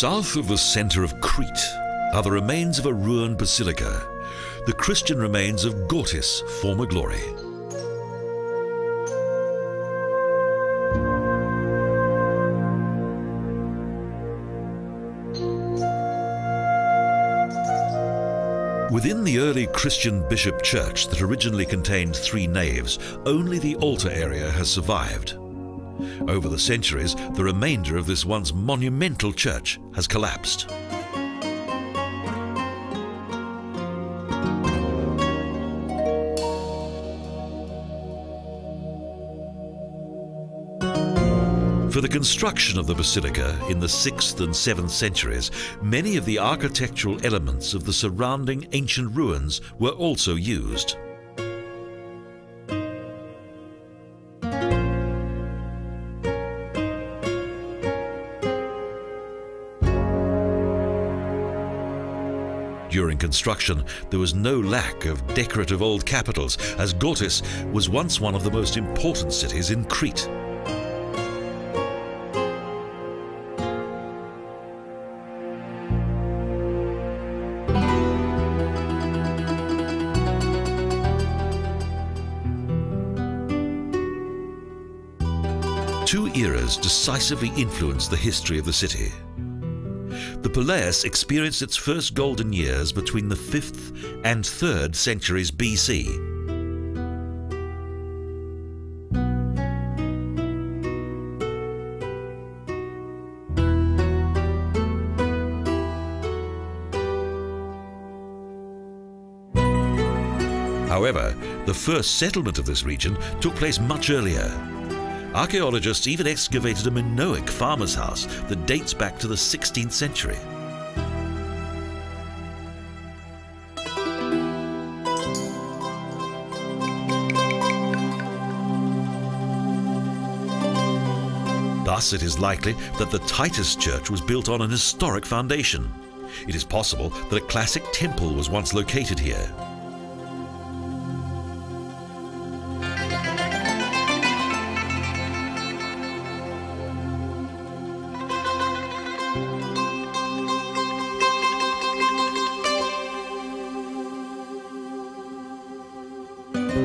South of the center of Crete are the remains of a ruined basilica, the Christian remains of Gortys, former glory. Within the early Christian bishop church that originally contained three naves, only the altar area has survived. Over the centuries, the remainder of this once monumental church has collapsed. For the construction of the basilica in the 6th and 7th centuries, many of the architectural elements of the surrounding ancient ruins were also used. During construction, there was no lack of decorative old capitals, as Gortys was once one of the most important cities in Crete. Two eras decisively influenced the history of the city. The Piraeus experienced its first golden years between the 5th and 3rd centuries BC. However, the first settlement of this region took place much earlier. Archaeologists even excavated a Minoic farmer's house that dates back to the 16th century. Thus, it is likely that the Titus church was built on an historic foundation. It is possible that a classic temple was once located here.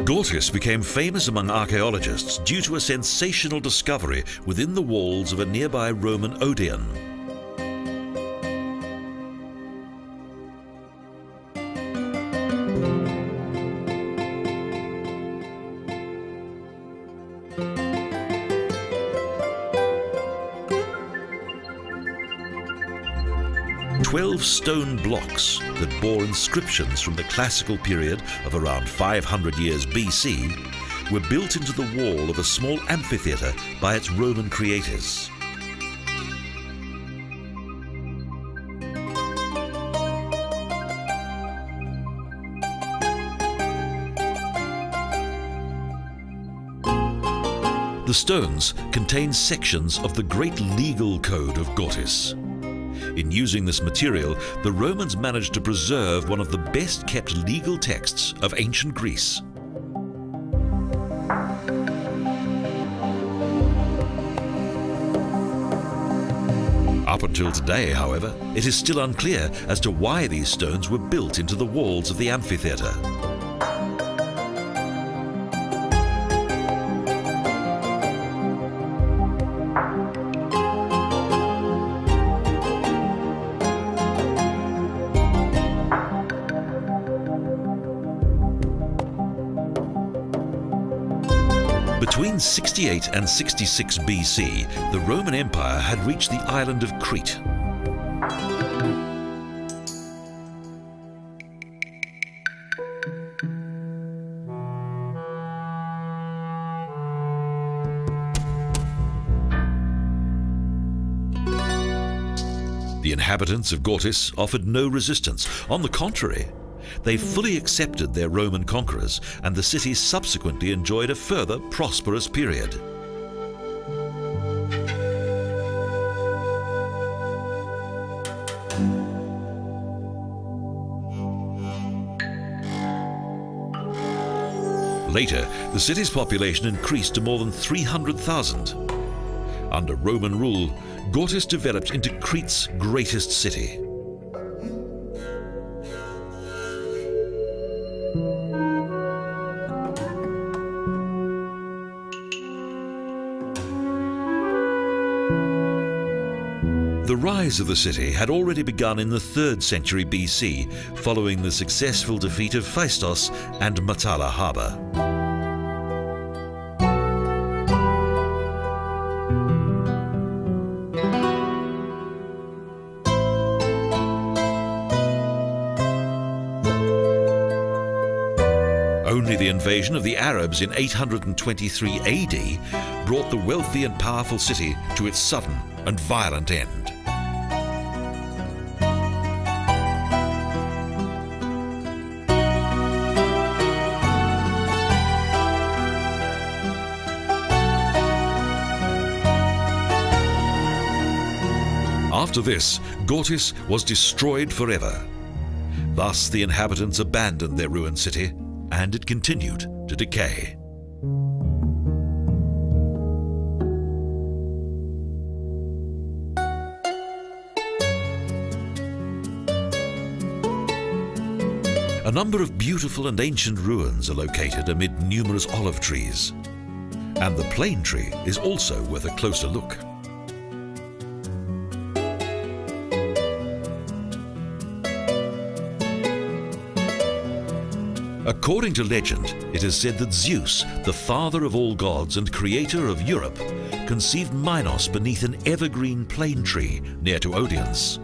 Gortys became famous among archaeologists due to a sensational discovery within the walls of a nearby Roman Odeon. Twelve stone blocks that bore inscriptions from the classical period of around 500 years BC were built into the wall of a small amphitheatre by its Roman creators. The stones contain sections of the great legal code of Gortys. In using this material, the Romans managed to preserve one of the best kept legal texts of ancient Greece. Up until today, however, it is still unclear as to why these stones were built into the walls of the amphitheatre. Between 68 and 66 BC, the Roman Empire had reached the island of Crete. The inhabitants of Gortys offered no resistance. On the contrary, they fully accepted their Roman conquerors, and the city subsequently enjoyed a further prosperous period. Later, the city's population increased to more than 300,000. Under Roman rule, Gortys developed into Crete's greatest city. The rise of the city had already begun in the 3rd century BC, following the successful defeat of Phaistos and Matala harbour. Only the invasion of the Arabs in 823 AD brought the wealthy and powerful city to its sudden and violent end. After this, Gortys was destroyed forever. Thus the inhabitants abandoned their ruined city, and it continued to decay. A number of beautiful and ancient ruins are located amid numerous olive trees. And the plane tree is also worth a closer look. According to legend, it is said that Zeus, the father of all gods and creator of Europe, conceived Minos beneath an evergreen plane tree near to Odeons.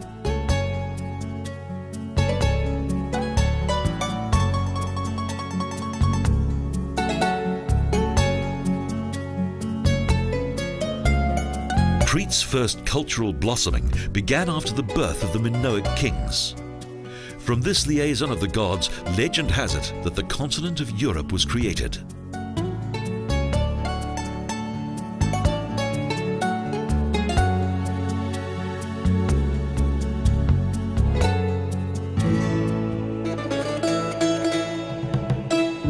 Crete's first cultural blossoming began after the birth of the Minoic kings. From this liaison of the gods, legend has it that the continent of Europe was created.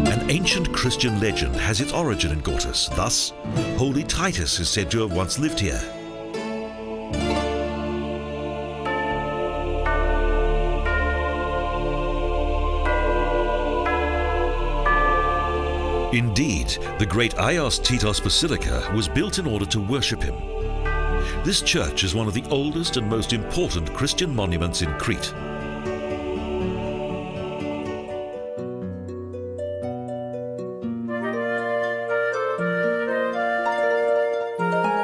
An ancient Christian legend has its origin in Gortys. Thus, Holy Titus is said to have once lived here. Indeed, the great Ayios Titos Basilica was built in order to worship him. This church is one of the oldest and most important Christian monuments in Crete.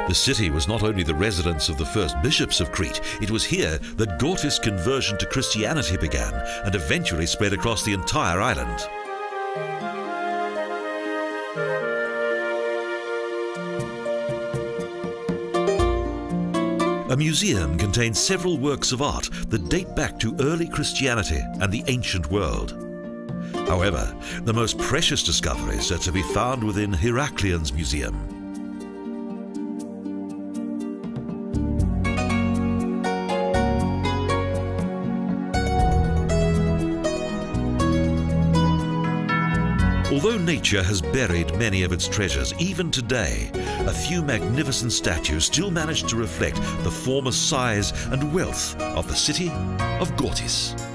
The city was not only the residence of the first bishops of Crete, it was here that Gortys' conversion to Christianity began and eventually spread across the entire island. A museum contains several works of art that date back to early Christianity and the ancient world. However, the most precious discoveries are to be found within Herakleon's museum. Although nature has buried many of its treasures, even today, a few magnificent statues still manage to reflect the former size and wealth of the city of Gortys.